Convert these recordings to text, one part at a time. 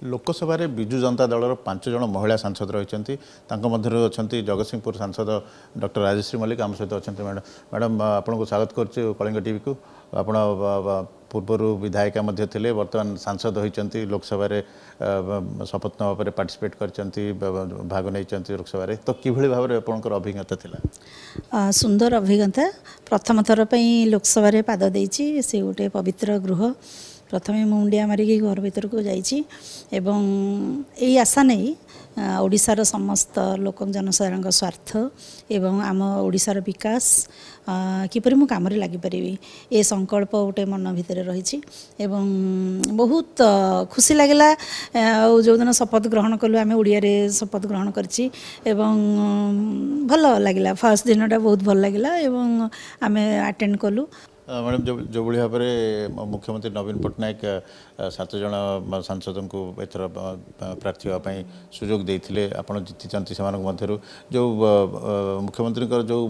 ଲୋକସଭାରେ ବିଜୁ ଜନତା ଦଳର ପାଞ୍ଚ ଜଣ ମହିଳା ସାଂସଦ ରହିଛନ୍ତି। ତାଙ୍କ ମଧ୍ୟରୁ ଅଛନ୍ତି ଜଗତସିଂହପୁର ସାଂସଦ ଡକ୍ଟର ରାଜଶ୍ରୀ ମଲ୍ଲିକ ଆମ ସହିତ ଅଛନ୍ତି ମ୍ୟାଡ଼ାମ୍ ମ୍ୟାଡ଼ାମ୍ ଆପଣଙ୍କୁ ସ୍ୱାଗତ କରୁଛୁ କଳିଙ୍ଗ ଟିଭିକୁ। ଆପଣ ପୂର୍ବରୁ ବିଧାୟିକା ମଧ୍ୟ ଥିଲେ ବର୍ତ୍ତମାନ ସାଂସଦ ହୋଇଛନ୍ତି ଲୋକସଭାରେ ଶପଥ ନେବା ପରେ ପାର୍ଟିସିପେଟ୍ କରିଛନ୍ତି ଭାଗ ନେଇଛନ୍ତି ଲୋକସଭାରେ। ତ କିଭଳି ଭାବରେ ଆପଣଙ୍କର ଅଭିଜ୍ଞତା ଥିଲା? ସୁନ୍ଦର ଅଭିଜ୍ଞତା। ପ୍ରଥମ ଥର ପାଇଁ ଲୋକସଭାରେ ପାଦ ଦେଇଛି ସେ ଗୋଟେ ପବିତ୍ର ଗୃହ। ପ୍ରଥମେ ମୁଁ ମୁଣ୍ଡିଆ ମାରିକି ଘର ଭିତରକୁ ଯାଇଛି ଏବଂ ଏଇ ଆଶା ନେଇ ଓଡ଼ିଶାର ସମସ୍ତ ଲୋକ ଜନସାଧାରଣଙ୍କ ସ୍ୱାର୍ଥ ଏବଂ ଆମ ଓଡ଼ିଶାର ବିକାଶ କିପରି ମୁଁ କାମରେ ଲାଗିପାରିବି ଏ ସଂକଳ୍ପ ଗୋଟେ ମନ ଭିତରେ ରହିଛି ଏବଂ ବହୁତ ଖୁସି ଲାଗିଲା ଆଉ ଯେଉଁଦିନ ଶପଥ ଗ୍ରହଣ କଲୁ ଆମେ ଓଡ଼ିଆରେ ଶପଥ ଗ୍ରହଣ କରିଛି ଏବଂ ଭଲ ଲାଗିଲା। ଫାର୍ଷ୍ଟ ଦିନଟା ବହୁତ ଭଲ ଲାଗିଲା ଏବଂ ଆମେ ଆଟେଣ୍ଡ କଲୁ। ମ୍ୟାଡ଼ାମ୍ ଯେଉଁ ଯେଉଁଭଳି ଭାବରେ ମୁଖ୍ୟମନ୍ତ୍ରୀ ନବୀନ ପଟ୍ଟନାୟକ ସାତ ଜଣ ସାଂସଦଙ୍କୁ ଏଥର ପ୍ରାର୍ଥୀ ହେବା ପାଇଁ ସୁଯୋଗ ଦେଇଥିଲେ ଆପଣ ଜିତିଛନ୍ତି ସେମାନଙ୍କ ମଧ୍ୟରୁ। ଯେଉଁ ମୁଖ୍ୟମନ୍ତ୍ରୀଙ୍କର ଯେଉଁ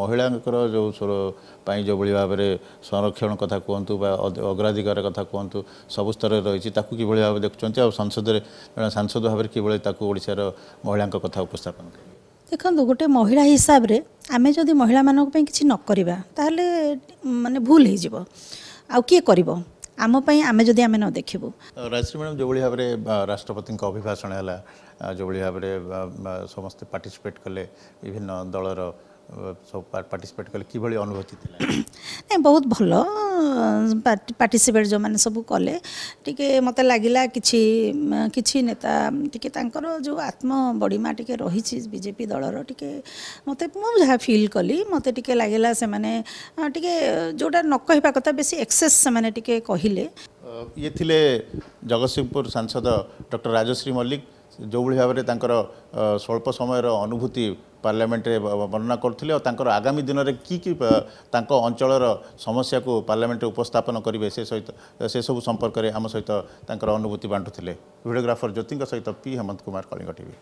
ମହିଳାଙ୍କର ଯେଉଁ ସ୍ୱର ପାଇଁ ଯେଉଁଭଳି ଭାବରେ ସଂରକ୍ଷଣ କଥା କୁହନ୍ତୁ ବା ଅଗ୍ରାଧିକାର କଥା କୁହନ୍ତୁ ସବୁ ସ୍ତରରେ ରହିଛି ତାକୁ କିଭଳି ଭାବରେ ଦେଖୁଛନ୍ତି ଆଉ ସଂସଦରେ ଜଣେ ସାଂସଦ ଭାବରେ କିଭଳି ତାକୁ ଓଡ଼ିଶାର ମହିଳାଙ୍କ କଥା ଉପସ୍ଥାପନ ଦେଖନ୍ତୁ ଗୋଟେ ମହିଳା ହିସାବରେ ଆମେ ଯଦି ମହିଳାମାନଙ୍କ ପାଇଁ କିଛି ନ କରିବା ତାହେଲେ ମାନେ ଭୁଲ ହେଇଯିବ। ଆଉ କିଏ କରିବ? ଆମ ପାଇଁ ଆମେ ଯଦି ଆମେ ନ ଦେଖିବୁ। ରାଜଶ୍ରୀ ମ୍ୟାଡ଼ାମ୍ ଯେଉଁଭଳି ଭାବରେ ଆ, ରାଷ୍ଟ୍ରପତିଙ୍କ ଅଭିଭାଷଣ ହେଲା ଆ, ଯେଉଁଭଳି ଭାବରେ ଆ, ଆ, ସମସ୍ତେ ପାର୍ଟିସିପେଟ୍ କଲେ ବିଭିନ୍ନ ଦଳର ଆ, ସବୁ ପାର୍ଟିସିପେଟ୍ କଲେ କିଭଳି ଅନୁଭୂତି ଥିଲା? ନାଇଁ ବହୁତ ଭଲ ପାର୍ଟିସିପେଟ୍ ଯେଉଁମାନେ ସବୁ କଲେ ଟିକେ ମୋତେ ଲାଗିଲା କିଛି ମ, କିଛି ନେତା ଟିକେ ତାଙ୍କର ଯେଉଁ ଆତ୍ମବଡ଼ିମା ଟିକେ ରହିଛି ବିଜେପି ଦଳର ଟିକେ ମୋତେ ମୁଁ ଯାହା ଫିଲ୍ କଲି ମୋତେ ଟିକେ ଲାଗିଲା ସେମାନେ ଆ, ଟିକେ ଯେଉଁଟା ନ କହିବା କଥା ବେଶୀ ଏକ୍ସେସ୍ ସେମାନେ ଟିକେ କହିଲେ। ଅ, ଇଏ ଥିଲେ ଜଗତସିଂହପୁର ସାଂସଦ ଡକ୍ଟର ରାଜଶ୍ରୀ ମଲ୍ଲିକ ଯେଉଁଭଳି ଭାବରେ ତାଙ୍କର ଅ, ସ୍ୱଳ୍ପ ସମୟର ଅନୁଭୂତି ପାର୍ଲାମେଣ୍ଟରେ ବର୍ଣ୍ଣନା କରୁଥିଲେ ଆଉ ତାଙ୍କର ଆଗାମୀ ଦିନରେ କି କି ତାଙ୍କ ଅଞ୍ଚଳର ସମସ୍ୟାକୁ ପାର୍ଲାମେଣ୍ଟରେ ଉପସ୍ଥାପନ କରିବେ ସେ ସହିତ ସେସବୁ ସମ୍ପର୍କରେ ଆମ ସହିତ ତାଙ୍କର ଅନୁଭୂତି ବାଣ୍ଟୁଥିଲେ। ଭିଡ଼ିଓଗ୍ରାଫର ଜ୍ୟୋତିଙ୍କ ସହିତ ପି ହେମନ୍ତ କୁମାର କଳିଙ୍ଗ ଟିଭି